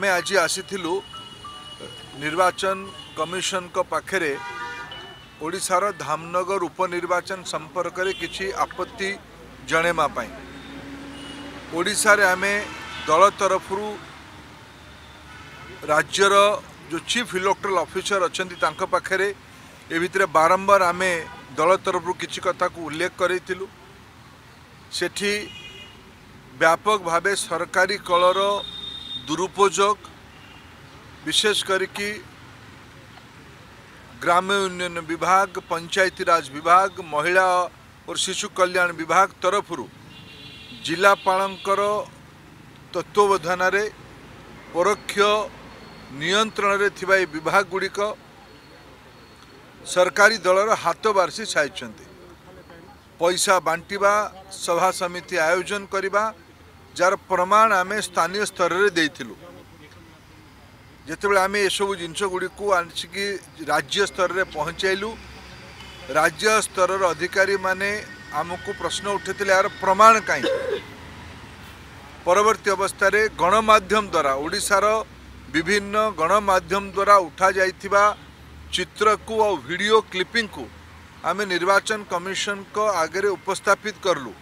ଆମେ ଆଜି ଆସିଥିଲୁ ନିର୍ବାଚନ କମିଶନଙ୍କ ପାଖରେ ଓଡ଼ିଶାର ଧାମନଗର ଉପନିର୍ବାଚନ ସମ୍ପର୍କରେ କିଛି ଆପତ୍ତି ଜଣାଇବା ପାଇଁ ଓଡ଼ିଶାରେ ଆମେ ଦଳ ତରଫରୁ ରାଜ୍ୟର ଯେଉଁ ଚିଫ୍ ଇଲେକ୍ଟ୍ରାଲ ଅଫିସର ଅଛନ୍ତି ତାଙ୍କ ପାଖରେ ଏ ଭିତରେ ବାରମ୍ବାର ଆମେ ଦଳ ତରଫରୁ କିଛି କଥାକୁ ଉଲ୍ଲେଖ କରାଇଥିଲୁ ସେଠି ବ୍ୟାପକ ଭାବେ ସରକାରୀ କଳର दुरुपयोग বিশেষ করে ग्राम्य उन्नयन विभाग पंचायतीराज विभाग महिला और शिशु कल्याण विभाग तरफ जिलापा तत्वावधान परोक्ष नियंत्रण विभाग गुड़िक सरकारी दलर हाथ बारसी सैसा पैसा बांटा सभा समिति आयोजन करवा যার প্রমাণ আমি স্থানীয় স্তরের দিয়েছিলু যেতবে আমি এসবু জিনিসগুড়ি আসিকি রাজ্য স্তরের পৌঁছাইলু রাজ্য স্তরের অধিকারী মানে আমি প্রশ্ন উঠেলে আর প্রমাণ কাই পরবর্তী অবস্থায় গণমাধ্যম দ্বারা ওড়িশার বিভিন্ন গণমাধ্যম দ্বারা উঠা যাই চিত্রকু আ ভিডিও ক্লিপিং কু আমি নির্বাচন কমিশন আগে উপস্থাপিত করলু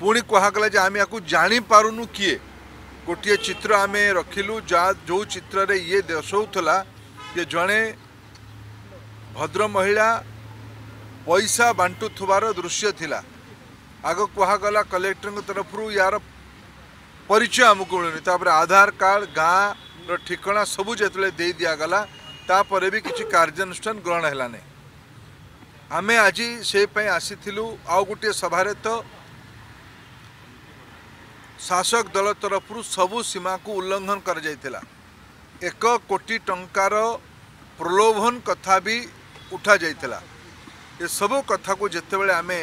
ପୁଣି କୁହାଗଲା ଯେ ଆମେ ୟାକୁ ଜାଣିପାରୁନୁ କିଏ ଗୋଟିଏ ଚିତ୍ର ଆମେ ରଖିଲୁ ଯାହା ଯେଉଁ ଚିତ୍ରରେ ଇଏ ଦର୍ଶାଉଥିଲା ଯେ ଜଣେ ଭଦ୍ର ମହିଳା ପଇସା ବାଣ୍ଟୁଥିବାର ଦୃଶ୍ୟ ଥିଲା ଆଗ କୁହାଗଲା କଲେକ୍ଟରଙ୍କ ତରଫରୁ ୟାର ପରିଚୟ ଆମକୁ ମିଳୁନି ତାପରେ ଆଧାର କାର୍ଡ଼ ଗାଁର ଠିକଣା ସବୁ ଯେତେବେଳେ ଦେଇ ଦିଆଗଲା ତାପରେ ବି କିଛି କାର୍ଯ୍ୟାନୁଷ୍ଠାନ ଗ୍ରହଣ ହେଲାନି ଆମେ ଆଜି ସେ ପାଇଁ ଆସିଥିଲୁ ଆଉ ଗୋଟିଏ ସଭାରେ ତ ଶାସକ ଦଳ ତରଫରୁ ସବୁ ସୀମାକୁ ଉଲ୍ଲଙ୍ଘନ କରାଯାଇଥିଲା ଏକ କୋଟି ଟଙ୍କାର ପ୍ରଲୋଭନ କଥା ବି ଉଠାଯାଇଥିଲା ଏସବୁ କଥାକୁ ଯେତେବେଳେ ଆମେ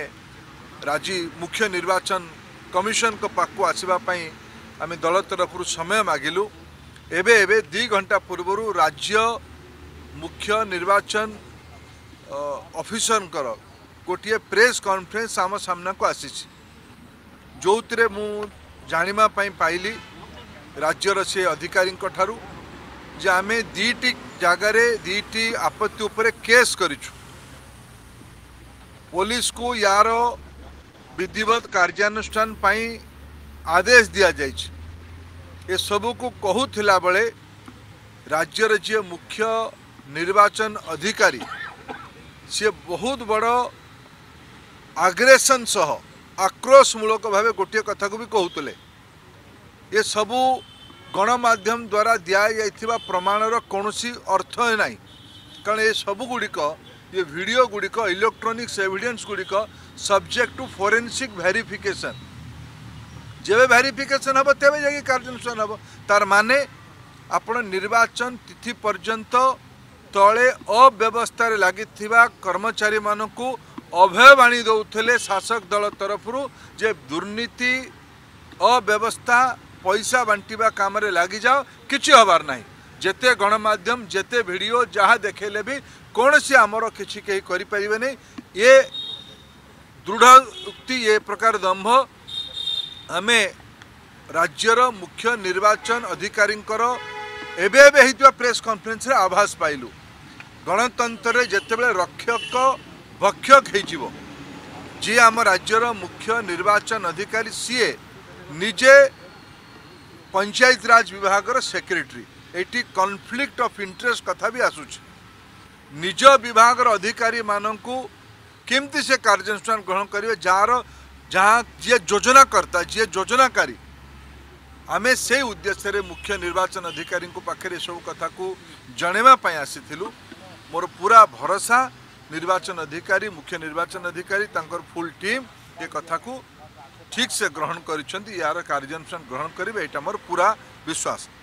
ରାଜି ମୁଖ୍ୟ ନିର୍ବାଚନ କମିଶନଙ୍କ ପାଖକୁ ଆସିବା ପାଇଁ ଆମେ ଦଳ ତରଫରୁ ସମୟ ମାଗିଲୁ ଏବେ ଏବେ ଦୁଇ ଘଣ୍ଟା ପୂର୍ବରୁ ରାଜ୍ୟ ମୁଖ୍ୟ ନିର୍ବାଚନ ଅଫିସରଙ୍କର ଗୋଟିଏ ପ୍ରେସ୍ କନଫରେନ୍ସ ଆମ ସାମ୍ନାକୁ ଆସିଛି ଯେଉଁଥିରେ ମୁଁ ଜାଣିବା ପାଇଁ ପାଇଲି ରାଜ୍ୟର ସେ ଅଧିକାରୀଙ୍କ ଠାରୁ ଯେ ଆମେ ଦୁଇଟି ଜାଗାରେ ଦୁଇଟି ଆପତ୍ତି ଉପରେ କେସ୍ କରିଛୁ ପୋଲିସକୁ ୟାର ବିଧିବଦ୍ଧ କାର୍ଯ୍ୟାନୁଷ୍ଠାନ ପାଇଁ ଆଦେଶ ଦିଆଯାଇଛି ଏସବୁକୁ କହୁଥିଲା ବେଳେ ରାଜ୍ୟର ଯିଏ ମୁଖ୍ୟ ନିର୍ବାଚନ ଅଧିକାରୀ ସିଏ ବହୁତ ବଡ଼ ଆଗ୍ରେସନ୍ ସହ ଆକ୍ରୋଶମୂଳକ ଭାବେ ଗୋଟିଏ କଥାକୁ ବି କହୁଥିଲେ ଏସବୁ ଗଣମାଧ୍ୟମ ଦ୍ୱାରା ଦିଆଯାଇଥିବା ପ୍ରମାଣର କୌଣସି ଅର୍ଥ ନାହିଁ କାରଣ ଏସବୁଗୁଡ଼ିକ ଏ ଭିଡ଼ିଓ ଗୁଡ଼ିକ ଇଲେକ୍ଟ୍ରୋନିକ୍ସ ଏଭିଡେନ୍ସ ଗୁଡ଼ିକ ସବଜେକ୍ଟ ଟୁ ଫୋରେନ୍ସିକ୍ ଭେରିଫିକେସନ୍ ଯେବେ ଭେରିଫିକେସନ୍ ହେବ ତେବେ ଯାଇକି କାର୍ଯ୍ୟାନୁଷ୍ଠାନ ହେବ ତାର ମାନେ ଆପଣ ନିର୍ବାଚନ ତିଥି ପର୍ଯ୍ୟନ୍ତ ତଳେ ଅବ୍ୟବସ୍ଥାରେ ଲାଗିଥିବା କର୍ମଚାରୀମାନଙ୍କୁ ଅଭୟବାଣୀ ଦେଉଥିଲେ ଶାସକ ଦଳ ତରଫରୁ ଯେ ଦୁର୍ନୀତି ଅବ୍ୟବସ୍ଥା ପଇସା ବାଣ୍ଟିବା କାମରେ ଲାଗିଯାଅ କିଛି ହେବାର ନାହିଁ ଯେତେ ଗଣମାଧ୍ୟମ ଯେତେ ଭିଡ଼ିଓ ଯାହା ଦେଖେଇଲେ ବି କୌଣସି ଆମର କିଛି କେହି କରିପାରିବେନି ଏ ଦୃଢ଼ ଉକ୍ତି ଏ ପ୍ରକାର ଦମ୍ଭ ଆମେ ରାଜ୍ୟର ମୁଖ୍ୟ ନିର୍ବାଚନ ଅଧିକାରୀଙ୍କର ଏବେ ଏବେ ହେଇଥିବା ପ୍ରେସ୍ କନଫରେନ୍ସରେ ଆଭାସ ପାଇଲୁ ଗଣତନ୍ତ୍ରରେ ଯେତେବେଳେ ରକ୍ଷକ ଭକ୍ଷକ ହୋଇଯିବ ଯିଏ ଆମ ରାଜ୍ୟର ମୁଖ୍ୟ ନିର୍ବାଚନ ଅଧିକାରୀ ସିଏ ନିଜେ ପଞ୍ଚାୟତିରାଜ ବିଭାଗର ସେକ୍ରେଟେରୀ ଏଠି କନଫ୍ଲିକ୍ଟ ଅଫ୍ ଇଣ୍ଟରେଷ୍ଟ କଥା ବି ଆସୁଛି ନିଜ ବିଭାଗର ଅଧିକାରୀମାନଙ୍କୁ କେମିତି ସେ କାର୍ଯ୍ୟାନୁଷ୍ଠାନ ଗ୍ରହଣ କରିବେ ଯାହାର ଯାହା ଯିଏ ଯୋଜନାକର୍ତ୍ତା ଯିଏ ଯୋଜନାକାରୀ ଆମେ ସେଇ ଉଦ୍ଦେଶ୍ୟରେ ମୁଖ୍ୟ ନିର୍ବାଚନ ଅଧିକାରୀଙ୍କ ପାଖରେ ଏସବୁ କଥାକୁ ଜଣାଇବା ପାଇଁ ଆସିଥିଲୁ ମୋର ପୁରା ଭରସା निर्वाचन अधिकारी मुख्य निर्वाचन अधिकारी फुल टीम ये कथा को ठीक से ग्रहण कर ग्रहण करेंगे यहाँ मोर पूरा विश्वास